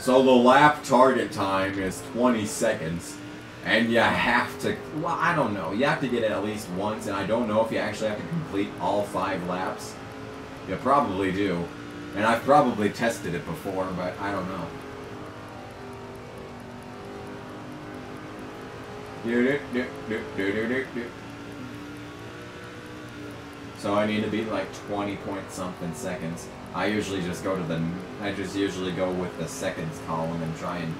So the lap target time is 20 seconds. And you have to, well, I don't know. You have to get it at least once, and I don't know if you actually have to complete all five laps. You probably do. And I've probably tested it before, but I don't know. So I need to beat like 20 point something seconds. I usually just go to the, I just usually go with the seconds column and try and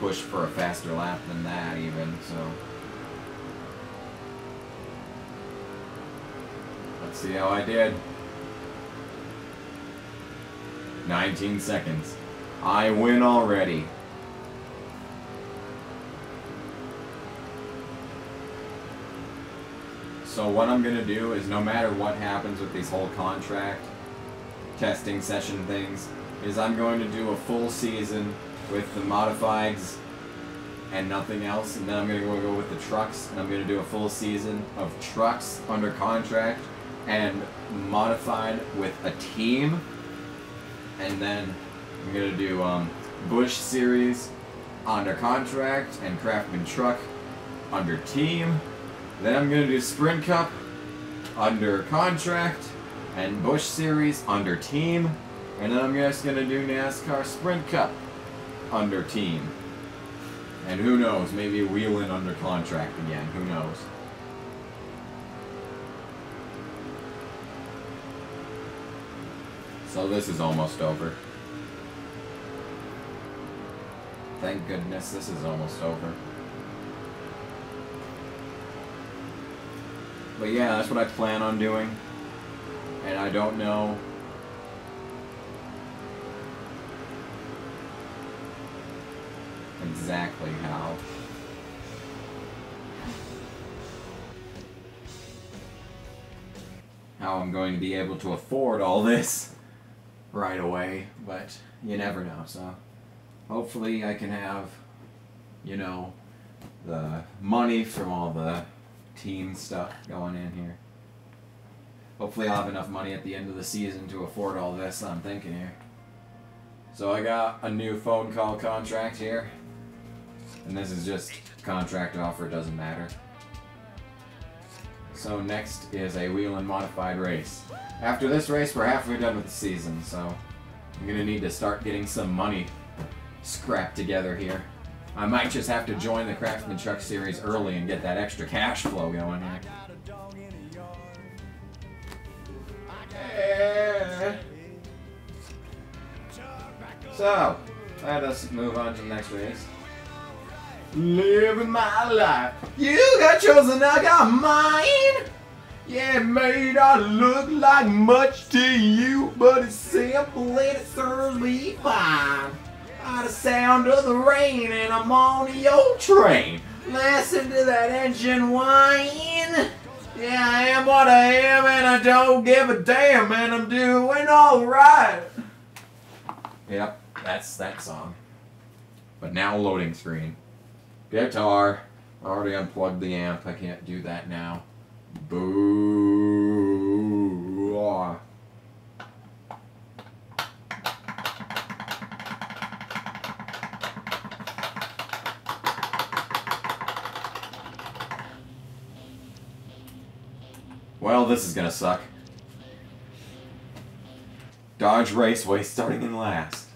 push for a faster lap than that even, so. Let's see how I did. 19 seconds. I win already. So what I'm going to do is no matter what happens with these whole contract testing session things, is I'm going to do a full season with the modifieds and nothing else, and then I'm going to go with the trucks, and I'm going to do a full season of trucks under contract and modified with a team, and then I'm going to do um, Busch Series under contract and Craftsman Truck under team. Then I'm going to do Sprint Cup under contract and Busch Series under team. And then I'm just going to do NASCAR Sprint Cup under team. And who knows, maybe Whelen under contract again. Who knows? So this is almost over. Thank goodness this is almost over. But yeah, that's what I plan on doing. And I don't know exactly how. How I'm going to be able to afford all this right away, but you never know, so hopefully I can have, you know, the money from all the team stuff going in here. Hopefully I'll have enough money at the end of the season to afford all this, I'm thinking here. So I got a new phone call contract here. And this is just contract offer, doesn't matter. So next is a Whelen Modified race. After this race, we're halfway done with the season, so I'm gonna need to start getting some money scrapped together here. I might just have to join the Craftsman Truck Series early and get that extra cash flow going. Yeah. So, let us move on to the next race. Living my life. You got yours and I got mine. Yeah, it may not look like much to you, but it's simple and it serves me fine. By the sound of the rain and I'm on the old train. Listen to that engine whine. Yeah, I am what I am and I don't give a damn and I'm doing alright. Yep, that's that song. But now loading screen. Guitar. I Already unplugged the amp. I can't do that now. Boo. Well, this is gonna suck. Dodge Raceway starting in last.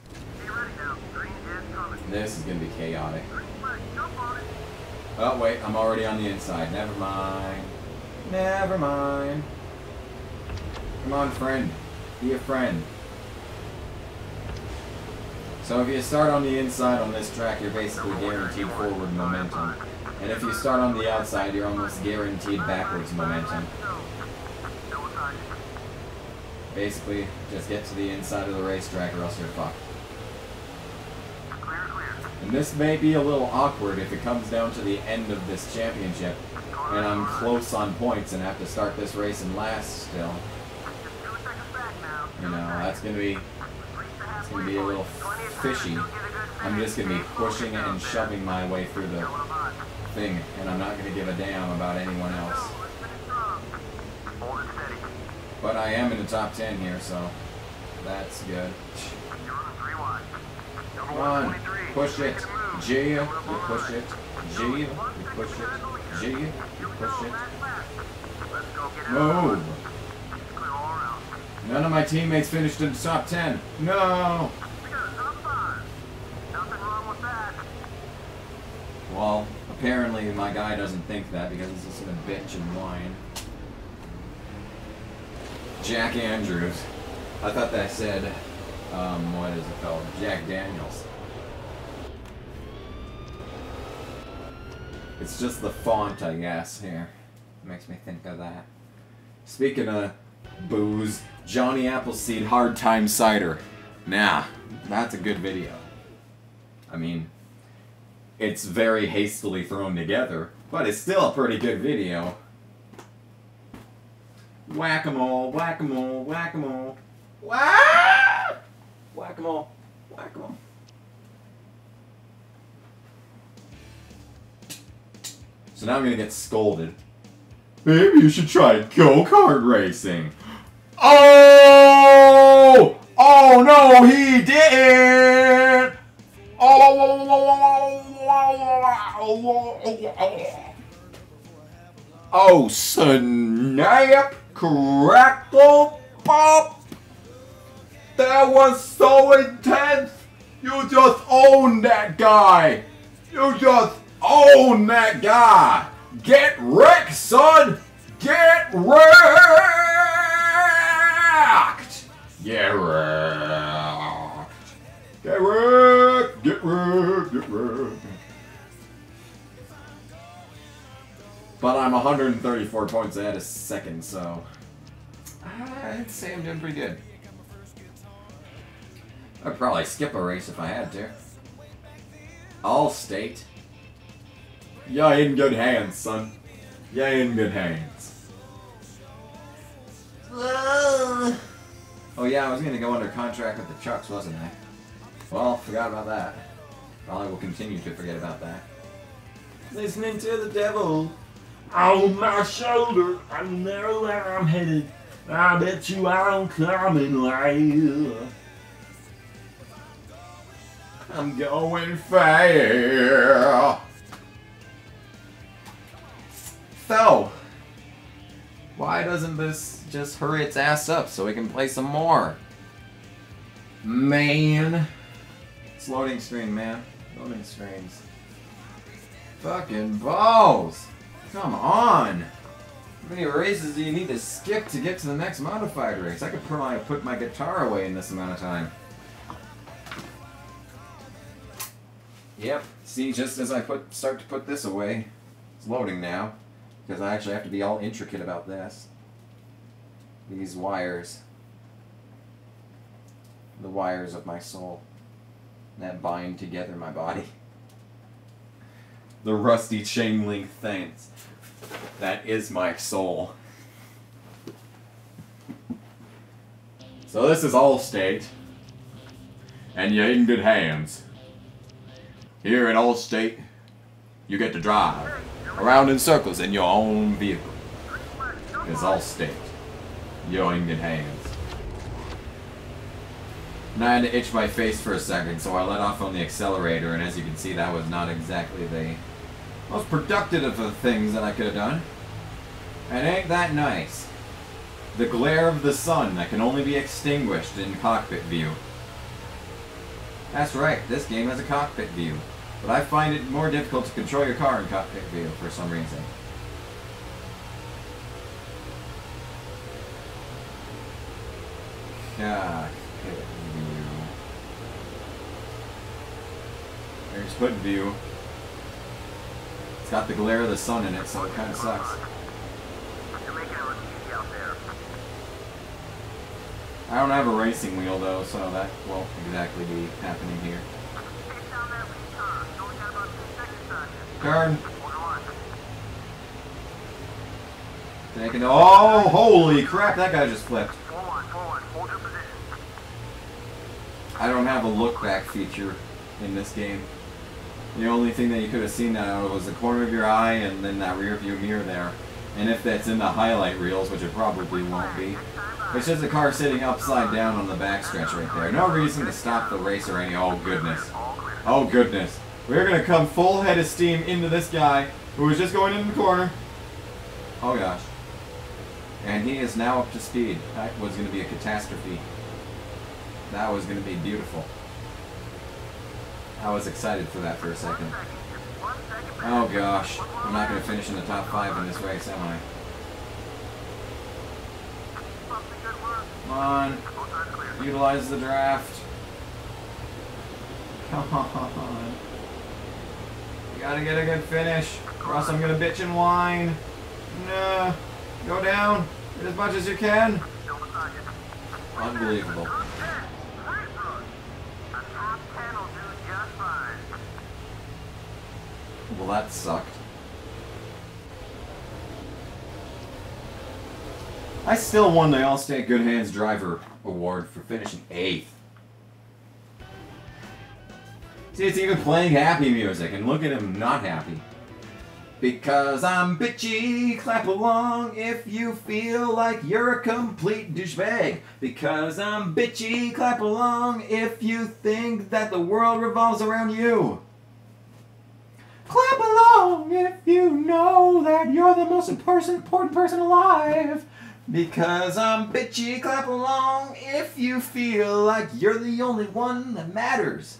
This is gonna be chaotic. Oh, wait, I'm already on the inside. Never mind. Never mind. Come on, friend. Be a friend. So if you start on the inside on this track, you're basically guaranteed forward momentum. And if you start on the outside, you're almost guaranteed backwards momentum. Basically, just get to the inside of the racetrack or else you're fucked. And this may be a little awkward if it comes down to the end of this championship and I'm close on points and have to start this race in last still. You know, that's gonna be it's gonna be a little fishy. I'm just gonna be pushing and shoving my way through the thing and I'm not gonna give a damn about anyone else. But I am in the top 10 here, so That's good. Come on. Push it. G. You push it. G. You push it. G. You push it. Move. None of my teammates finished in the top 10. No! Nothing wrong with that. Well, apparently my guy doesn't think that because he's just gonna bitch and whine. Jack Andrews. I thought that said, um, what is it called? Jack Daniels. It's just the font, I guess, here. Makes me think of that. Speaking of booze, Johnny Appleseed Hard Time Cider. Nah, that's a good video. I mean, it's very hastily thrown together, but it's still a pretty good video. Whack-a-mole, whack-a-mole, whack-a-mole. Whack! Whack-a-mole, whack-a-mole. So now I'm gonna get scolded. Maybe you should try go-kart racing. Oh! Oh no, he didn't! Oh! Oh, snap, crackle, pop! That was so intense! You just own that guy! You just own that guy! Get wrecked, son! Get wrecked! Get wrecked! Get wrecked! Get wrecked! Get wrecked! But I'm 134 points ahead of second, so I'd say I'm doing pretty good. I'd probably skip a race if I had to. Allstate. You're in good hands, son. You're in good hands. Oh yeah, I was gonna go under contract with the Chucks, wasn't I? Well, forgot about that. Probably will continue to forget about that. Listening to the devil. On my shoulder, I know where I'm headed. I bet you I'm coming later. I'm going fair. So, why doesn't this just hurry its ass up so we can play some more? Man. It's loading screen, man. Loading screens. Fucking balls. Come on. How many races do you need to skip to get to the next modified race? I could probably put my guitar away in this amount of time. Yep. See, just as I put start to put this away, it's loading now. Because I actually have to be all intricate about this. These wires. The wires of my soul. That bind together my body. The rusty chain link fence. That is my soul. So this is Allstate. And you're in good hands. Here at Allstate, you get to drive around in circles in your own vehicle. It's Allstate. You're in good hands. And I had to itch my face for a second, so I let off on the accelerator, and as you can see, that was not exactly the most productive of the things that I could have done. And ain't that nice? The glare of the sun that can only be extinguished in cockpit view. That's right, this game has a cockpit view. But I find it more difficult to control your car in cockpit view for some reason. Cockpit view. There's hood view. It's got the glare of the sun in it, so it kind of sucks. I don't have a racing wheel though, so that won't exactly be happening here. Turn. Taking. Oh, holy crap! That guy just flipped. I don't have a look back feature in this game. The only thing that you could have seen that was the corner of your eye and then that rear view mirror there. And if that's in the highlight reels, which it probably won't be, It's just a car sitting upside down on the backstretch right there. No reason to stop the race or any. Oh goodness. Oh goodness. We're gonna come full head of steam into this guy who was just going in the corner. Oh gosh. And he is now up to speed. That was gonna be a catastrophe. That was gonna be beautiful. I was excited for that for a second. Oh gosh. I'm not gonna finish in the top five in this race, am I? Come on. Utilize the draft. Come on. You gotta get a good finish, or else I'm gonna bitch and whine. No. Go down. Get as much as you can. Unbelievable. Well, that sucked. I still won the Allstate Good Hands Driver Award for finishing eighth. See, it's even playing happy music, and look at him not happy. Because I'm bitchy, clap along if you feel like you're a complete douchebag. Because I'm bitchy, clap along if you think that the world revolves around you. Clap along if you know that you're the most important important person alive. Because I'm bitchy, clap along if you feel like you're the only one that matters.